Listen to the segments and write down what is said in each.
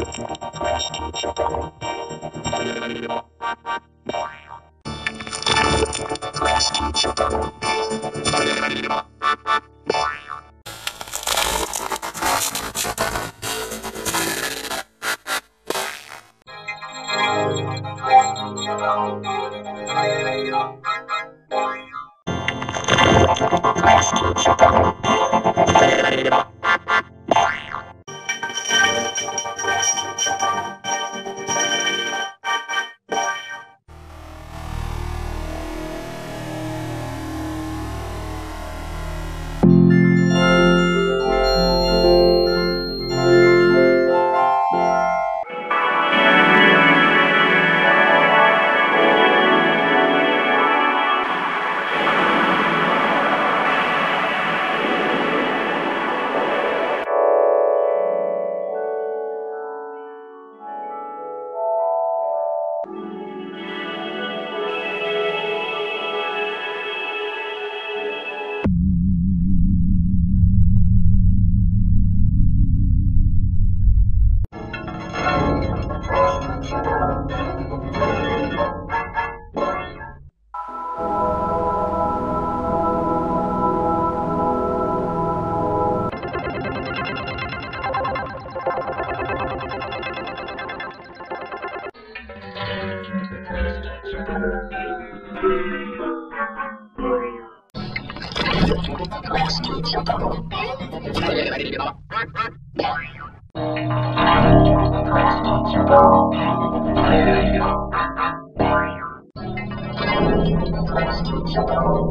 Let's keep you Plastic Chocobo. Plastic Chocobo. Plastic Chocobo.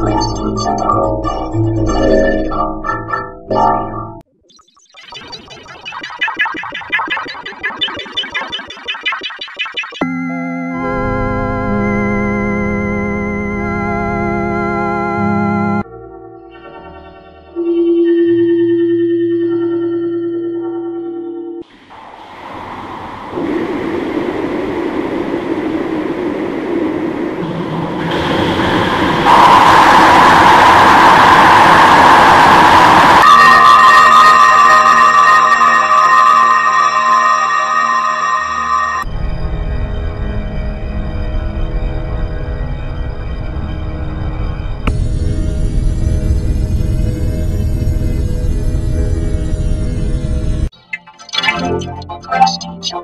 Plastic Chocobo. Class teacher,